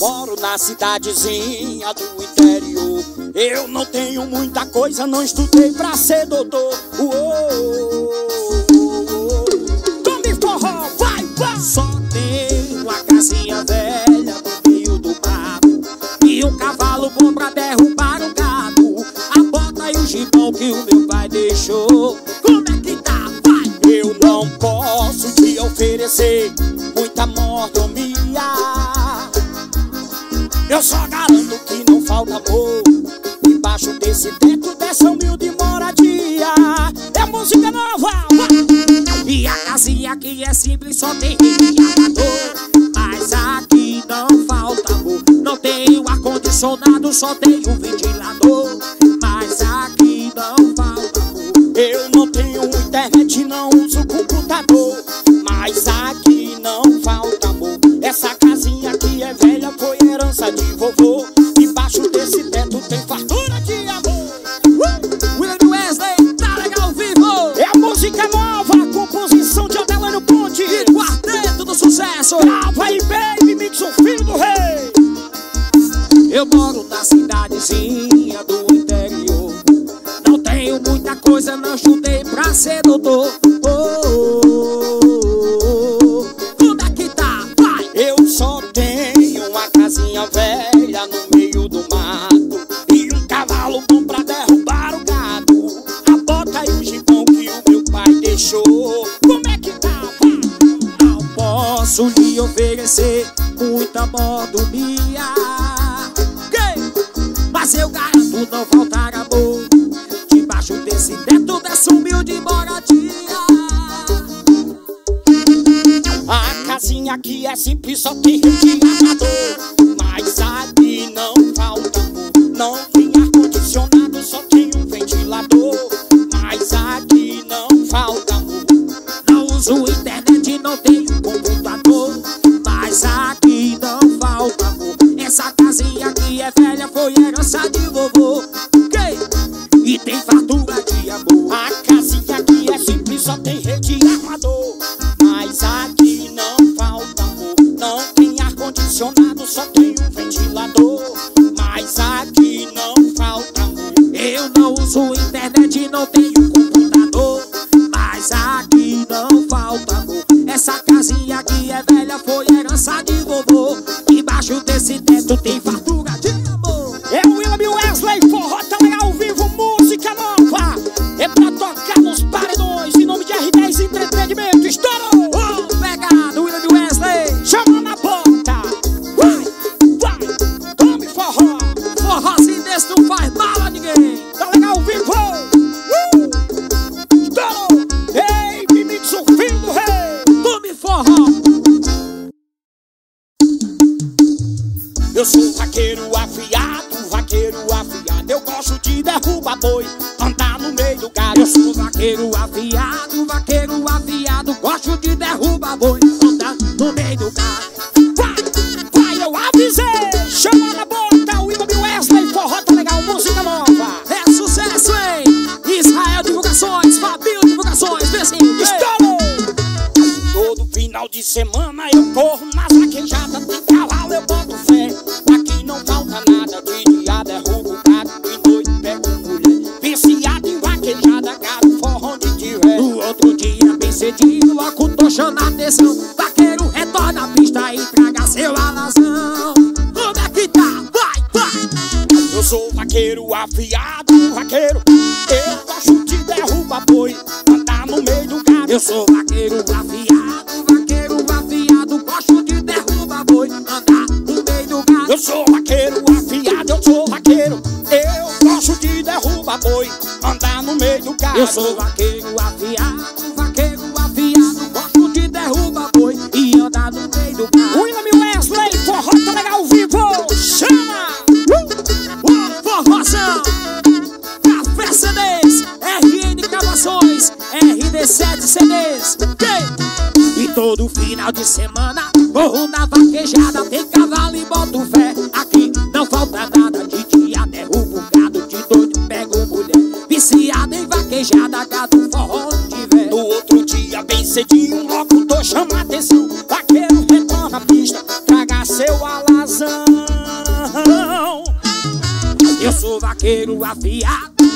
Moro na cidadezinha do interior. Eu não tenho muita coisa, não estudei pra ser doutor. Uou, Tome forró, vai, vai! Só tenho uma casinha velha no meio do mato. E um cavalo bom pra derrubar o gado. A bota e o gibão que o meu pai deixou. Como é que tá? Vai! Eu não posso te oferecer muita mordomia. Eu só garanto que não falta amor. Embaixo desse teto dessa humilde moradia É música nova! E a casinha aqui é simples, só tem radiador Mas aqui não falta amor. Não tem o ar-condicionado, só tem o ventilador aqui é simples, só tem radiador Mas aqui não falta amor Não tem ar-condicionado, só tem um ventilador. Mas aqui não falta amor Não uso internet, não tenho Eu sou vaqueiro afiado, vaqueiro afiado. Eu gosto de derrubar boi, andar no meio do gado. Eu sou vaqueiro afiado, vaqueiro afiado. Gosto de derrubar boi, andar no meio do gado. Vai, vai, eu avisei. Chama na bota, de semana eu corro nas vaquejadas Tem cavalo, eu boto fé Aqui não falta nada De dia derrubo gado De noite pego mulher Viciado em vaquejada Gado forró onde tiver No outro dia, bem cedinho, logo tô chamando a atenção. Vaqueiro retorna à pista e traga seu alazão. Como é que tá? Vai, vai! Eu sou vaqueiro afiado Vaqueiro Eu gosto de derrubar boi Andar no meio do gado Eu sou vaqueiro gosto de derrubar boi? Andar no meio do gado. Eu sou vaqueiro afiado, vaqueiro afiado, gosto de derrubar boi? E andar no meio do gado. William Wesley, forró tá legal vivo, chama! O forrozão, Café CDs, RN Gravações, RD7 CDs. E todo final de semana, corro na vaquejada, tem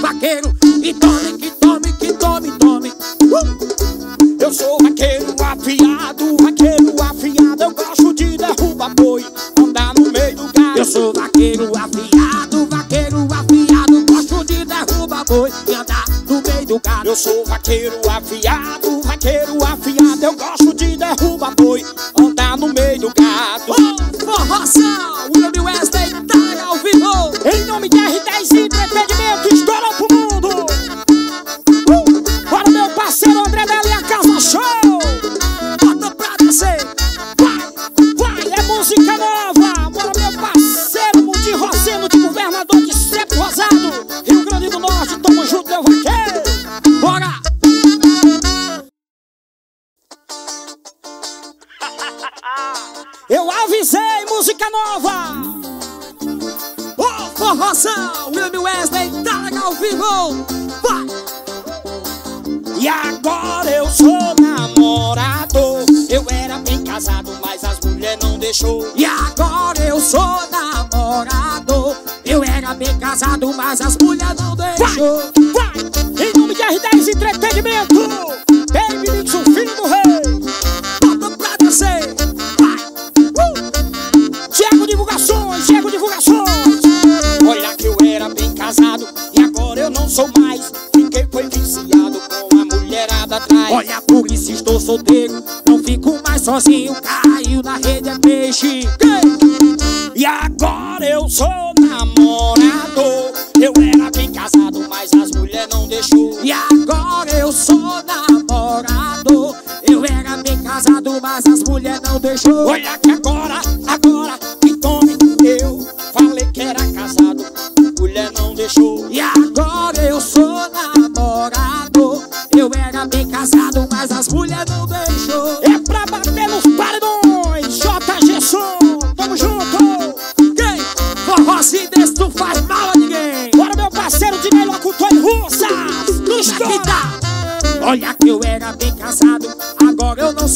vaqueiro e tome, que tome, que tome, tome. Uh! Eu sou vaqueiro afiado, vaqueiro afiado. Eu gosto de derrubar boi, andar no meio do gado. Eu sou vaqueiro afiado, vaqueiro afiado. Gosto de derrubar boi e andar no meio do gado. Eu sou vaqueiro afiado, vaqueiro afiado. Eu gosto de derrubar boi, andar no meio do gado. Oh, forroção, deixou. E agora eu sou namorado. Eu era bem casado, mas as mulheres não Vai, deixou. vai, em nome de R10 Entretenimento. Baby Nixon, filho do rei. Bota pra descer. Vai. Uh! Tiago Divulgações, Tiago Divulgações. Olha que eu era bem casado e agora eu não sou mais. Fiquei foi viciado com a mulherada atrás. Olha, por isso estou solteiro. Sozinho. Caiu na rede é peixe. E agora eu sou namorado. Eu era bem casado, mas as mulheres não deixou. E agora eu sou namorado. Eu era bem casado, mas as mulheres não deixou. Olha que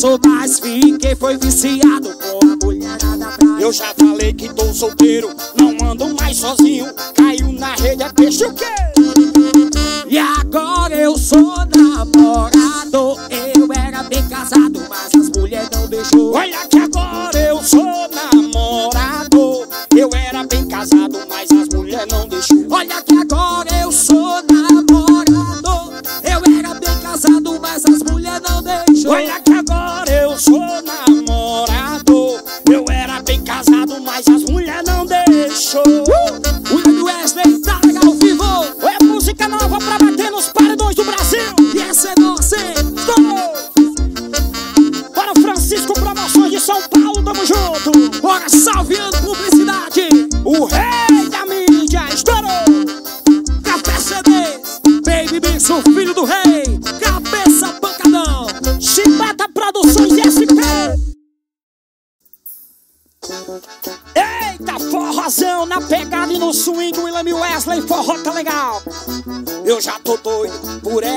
sou mais. Fiquei foi viciado com a mulherada. Eu já falei que tô solteiro, não ando mais sozinho. Caiu na rede, é peixe o quê? E agora eu sou namorado. Eu era bem casado, mas as mulheres não deixou. Olha que agora eu sou namorado. Eu era bem casado, mas as mulheres não deixou. Olha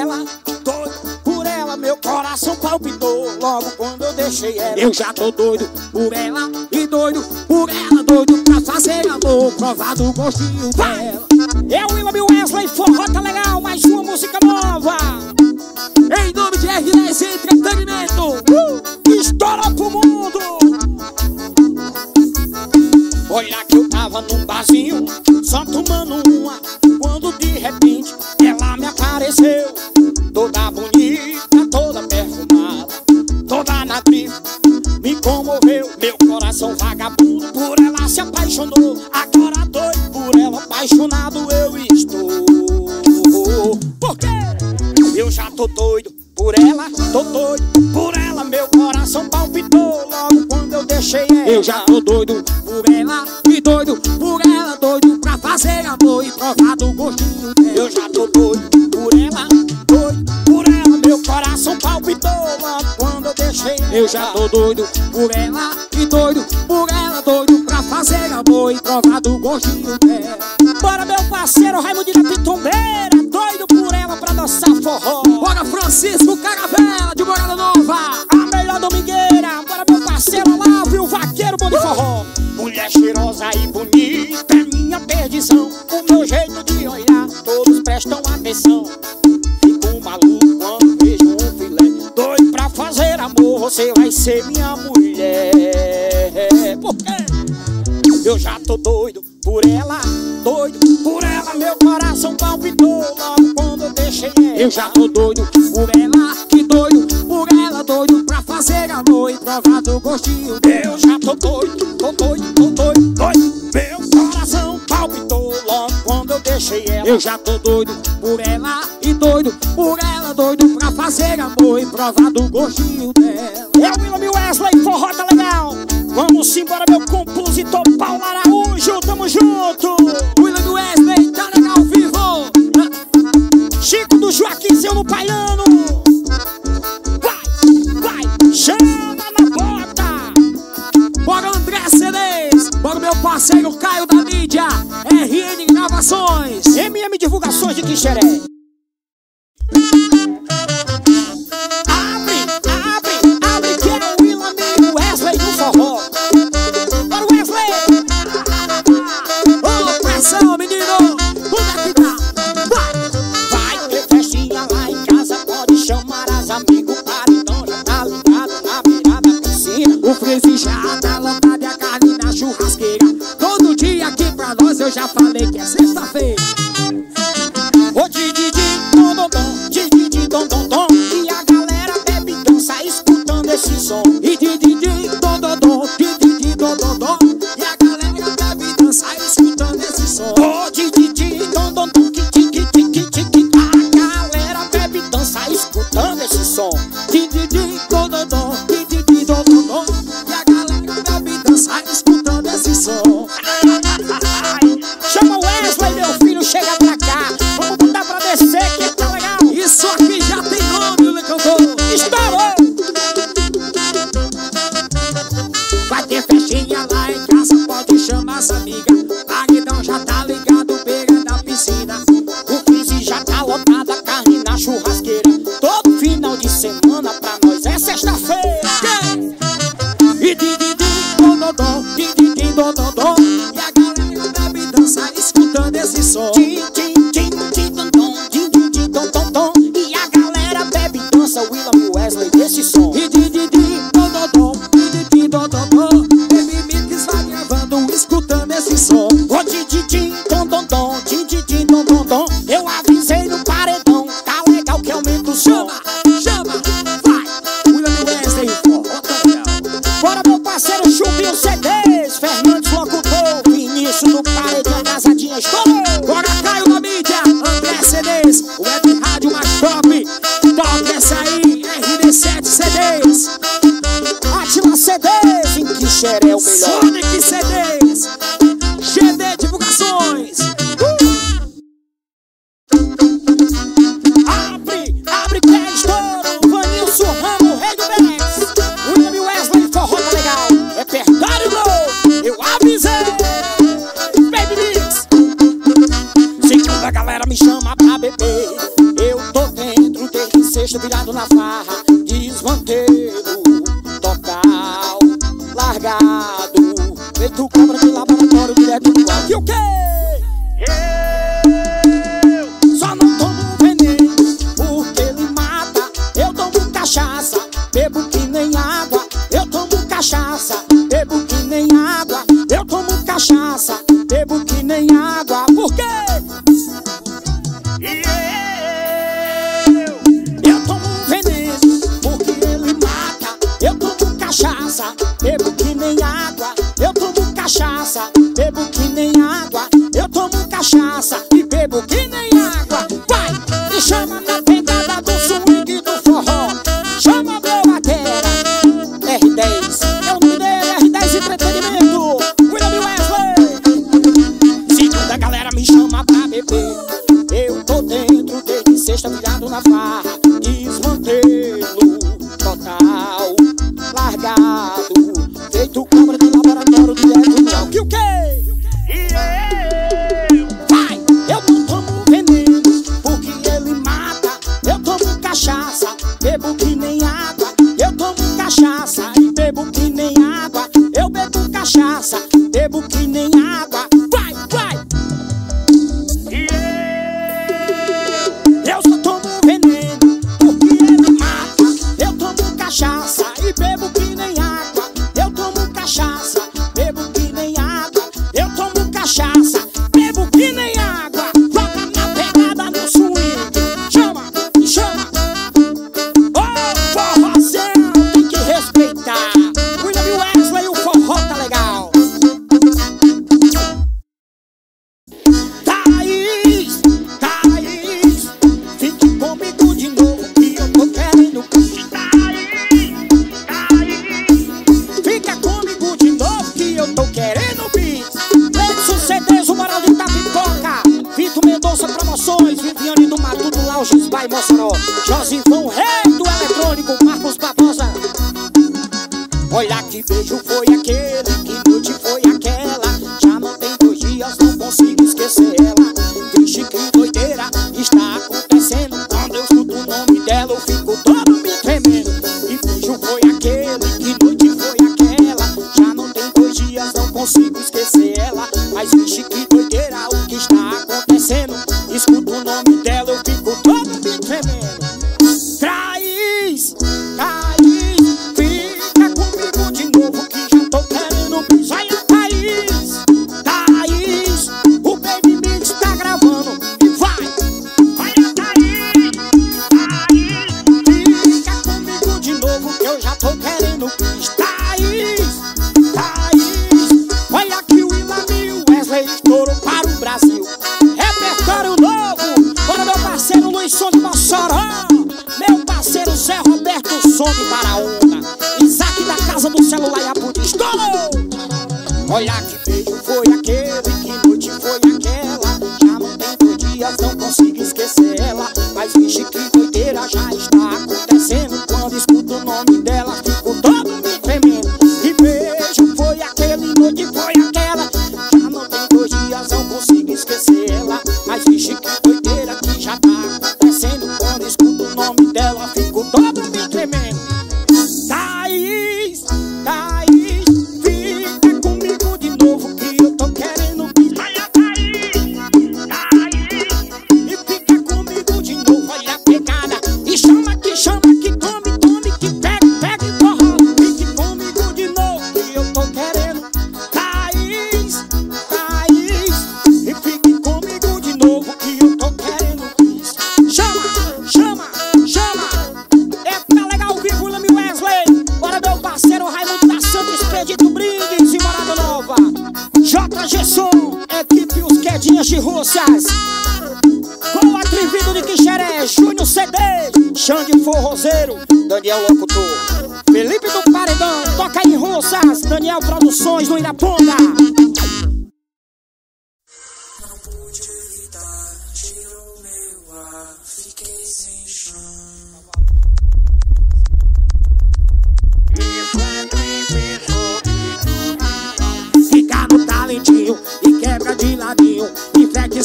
ela, doido por ela, meu coração palpitou logo quando eu deixei ela. Eu já tô doido por ela e doido por ela, doido pra fazer amor, provar do gostinho dela. É o Wesley, forró tá legal, mais uma música nova. Em nome de R10 Entretenimento, Uh, estoura pro mundo. Olha que eu tava num barzinho, só tomando uma, quando de repente ela me apareceu, toda bonita, toda perfumada, toda na grife, me comoveu, meu coração vagabundo por ela se apaixonou, agora doido por ela, apaixonado eu estou. Por quê? Eu já tô doido por ela, tô doido por ela, meu coração palpitou logo quando eu deixei ela. eu já tô doido por ela e doido por ela, doido pra fazer amor e provar do gostinho dela. Eu já tô doido Eu já tô doido por ela e doido por ela, doido pra fazer amor e provar do gostinho dela. Bora, meu parceiro Raimundinho Pitombeira, doido por ela pra dançar forró. Bora, Francisco Caravela, de Morada Nova, a melhor domingueira. Bora, meu parceiro Lávio, vaqueiro bom de forró. Mulher cheirosa e bonita, é minha perdição. O meu jeito de olhar, todos prestam atenção. Fico maluco quando fazer amor, você vai ser minha mulher. Porque eu já tô doido por ela, doido por ela. Meu coração palpitou logo quando eu deixei ela. Eu já tô doido por ela, que doido por ela, doido pra fazer amor e provar do gostinho. Eu já tô doido, tô doido, tô doido, doido deixei ela. Eu já tô doido por ela e doido por ela, doido pra fazer amor e provar do gostinho dela. É o William Wesley, forró tá legal. Vamos embora, meu compositor Paulo Araújo, tamo junto. cachaça, bebo que nem água. Por quê? E eu, eu tomo veneno, porque ele mata. Eu tomo cachaça.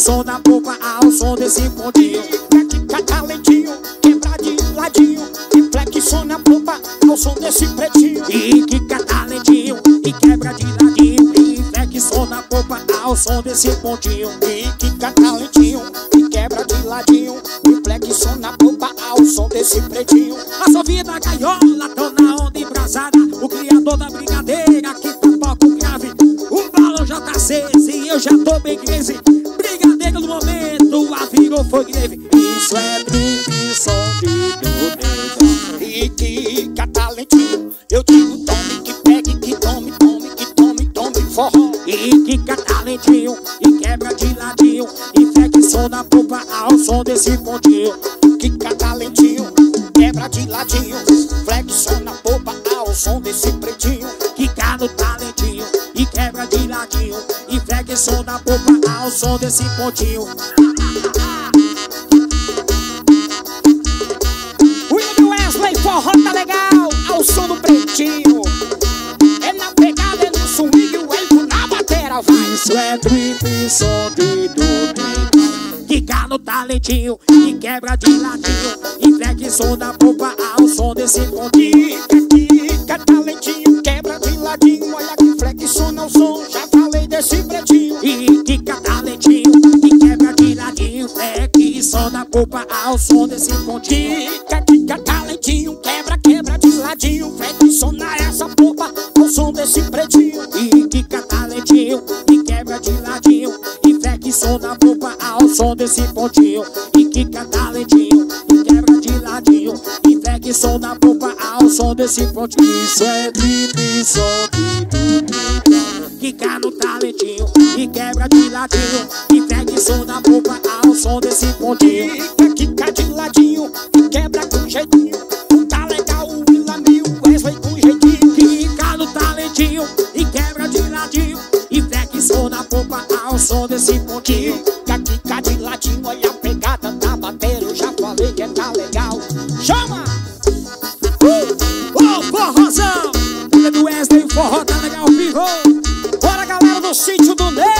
Flexão na boca ao som desse pontinho. Fica talentinho, quebra de ladinho E flexiona a popa ao som desse pretinho E quica talentinho e quebra de ladinho. E flexão na boca ao som desse pontinho. E quica talentinho e quebra de ladinho E flexiona a popa ao som desse pretinho A sua vida gaiola, tô na onda embrasada. O criador da brincadeira que tapoca o grave. O balão já tá aceso e eu já tô bem crazy. Foi greve. Isso é som de domingo. E quica talentinho Eu digo tome, que pegue, que tome, tome, que tome, tome forró E quica talentinho e quebra de ladinho. E flexão na popa ao som desse pontinho. Quica talentinho, quebra de ladinho Flexiona a popa ao som desse pretinho Quica no talentinho e quebra de ladinho. E flexão na popa ao som desse pontinho. som do pretinho. É na pegada, é no swing, o elfo na batera vai. Isso é trip, só de. Que galo talentinho, que quebra de latinho. E som da popa ao som desse pontinho. Que talentinho, quebra de ladinho. Olha que flexiona não som, já falei desse pretinho. E fica talentinho, que quebra de ladinho. Flexiona da popa ao som desse pontinho safadinho, flexiona essa popa som desse pretinho. E talentinho, e quebra de ladinho. E flexiona a popa ao som desse pontinho. E quica talentinho, e quebra de ladinho. E flexiona a popa ao som desse pontinho. Isso é drible, só Quica no talentinho, e quebra de ladinho. E som a popa ao som desse pontinho. E quica de ladinho, e quebra com jeitinho. Só desse pontinho Que aqui cá de latim, olha a pegada tá batendo Eu já falei que é, tá legal Chama! Uh! Ô, oh, forrozão! É do Wesley, forró tá legal, pirro! Bora, galera do Sítio do Ney!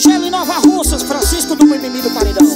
Evangelho em Nova Russas, Francisco do Mimimi do Paredão.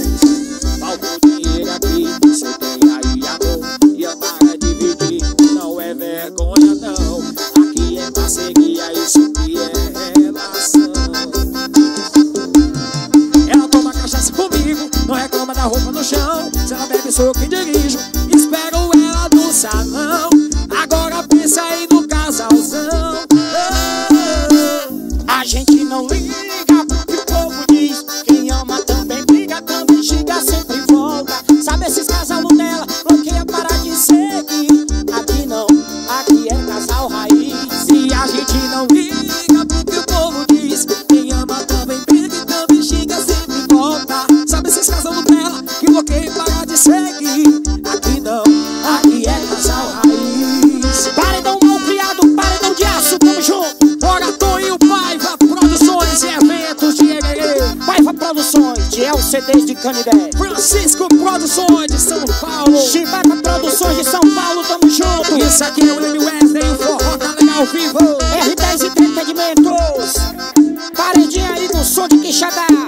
Canidé. Francisco Produções de São Paulo Chibata Produções de São Paulo, tamo junto. Isso aqui é o M. Wesley, o forró tá legal ao vivo R10 Entretenimentos. Paredinha aí no som de Quixadá.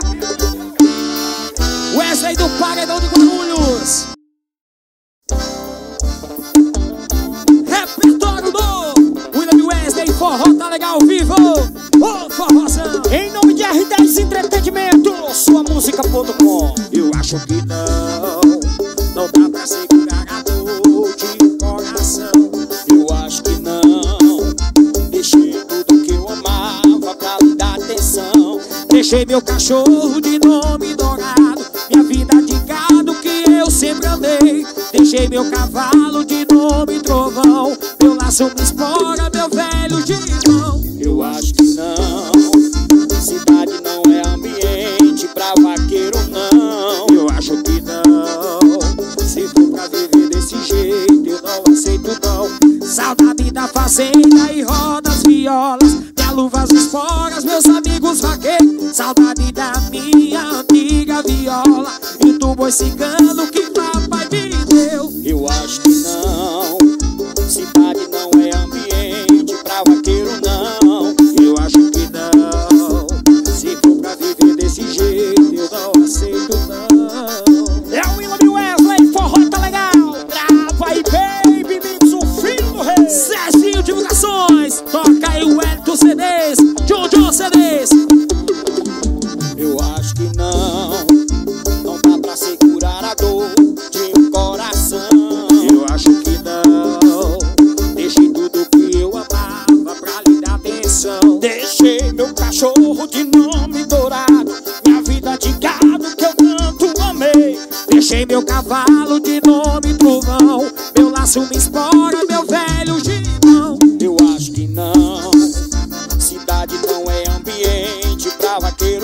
Eu acho que não, não dá pra segurar a dor de coração. Eu acho que não. Deixei tudo que eu amava pra lhe dar atenção. Deixei meu cachorro de nome dourado, minha vida de gado que eu sempre amei. Deixei meu cavalo de nome trovão, meu laço me explora, Saudade da fazenda e roda as violas, minha luva as esporas, meus amigos vaqueiros. Saudade da minha antiga viola e do boi cigano que papai me deu. Eu acho que não. Cidade não é ambiente pra vaqueiro, não. Eu acho que ambiente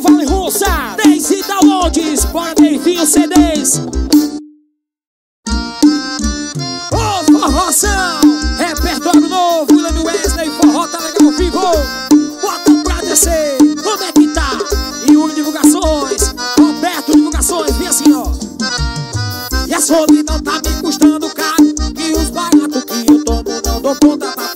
Vale Russa. Desde downloads, bora bem-vindo CDs. Ô forroção, repertório novo, William Wesley, forró tá legal vivo. Bota pra descer, onde é que tá? Yuri Divulgações, Roberto Divulgações, vem assim ó. E a solidão tá me custando caro, que os baratos que eu tomo não dou conta pra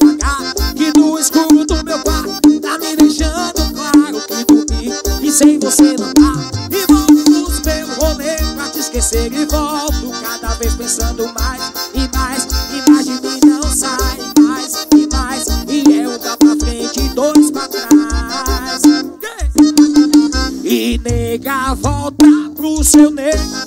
você não dá. E volto nos meus rolê pra te esquecer e volto cada vez pensando mais e mais e mais de mim não sai mais e mais e é um dá pra frente e dois pra trás. E nega volta pro seu nego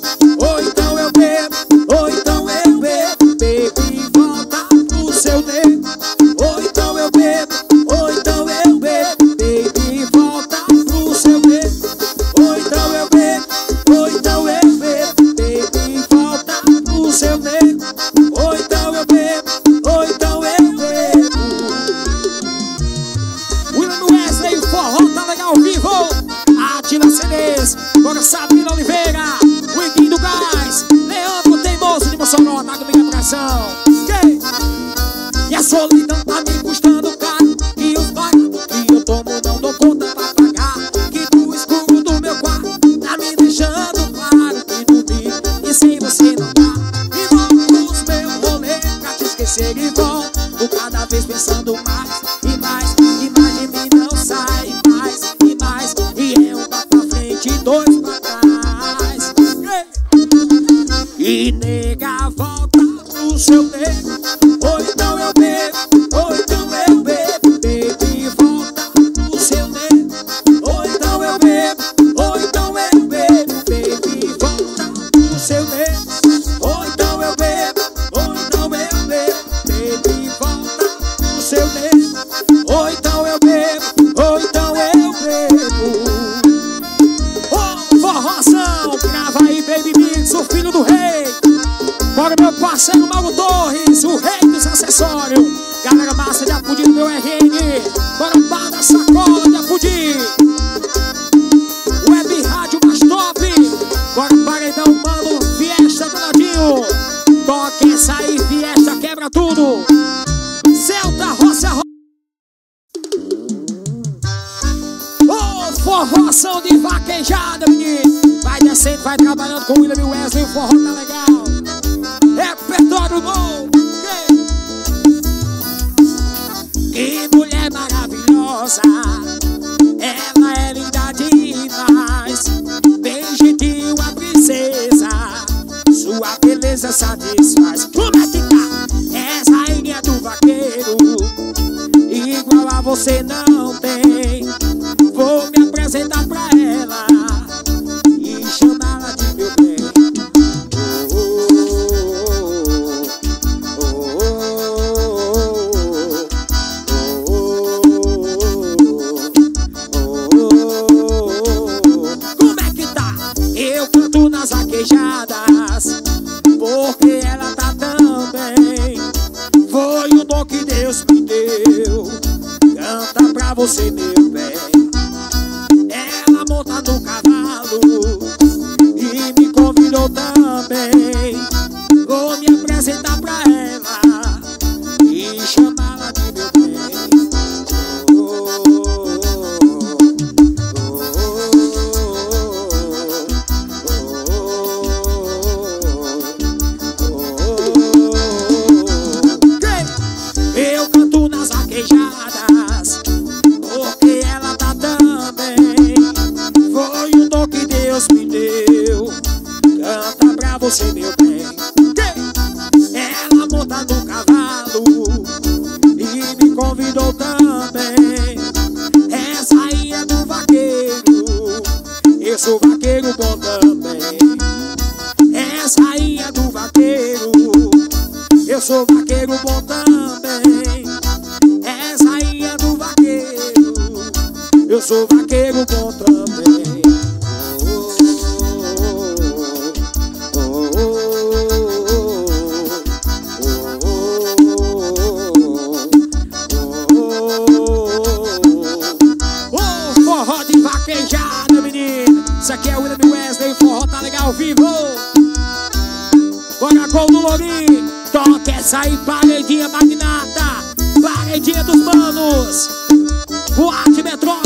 seu nego Ou então eu bebo, ou então eu bebo Ô, forroção, grava aí, Baby Mix, o filho do rei. Bora, meu parceiro Mauro Torres, o rei dos acessórios. Galera massa de acudir no meu RN. Bora, bar da sacola de acudir. Vai trabalhando com o William Wesley, o forró tá legal. Repertório bom. Que mulher maravilhosa. Ela é linda demais. Tem jeitinho a princesa. Sua beleza satisfaz. Como é que tá? É rainha do vaqueiro. Igual a você não tem. Vou me apresentar pra ela você, meu bem. Ela monta no cavalo e me convidou também. Essa aí é do vaqueiro. Eu sou vaqueiro bom também. Essa aí é do vaqueiro. Eu sou vaqueiro bom também. Essa aí é do vaqueiro. Eu sou vaqueiro bom também. Do Lourinho. Toca essa aí, paredinha magnata. Paredinha dos manos. Boate Titico.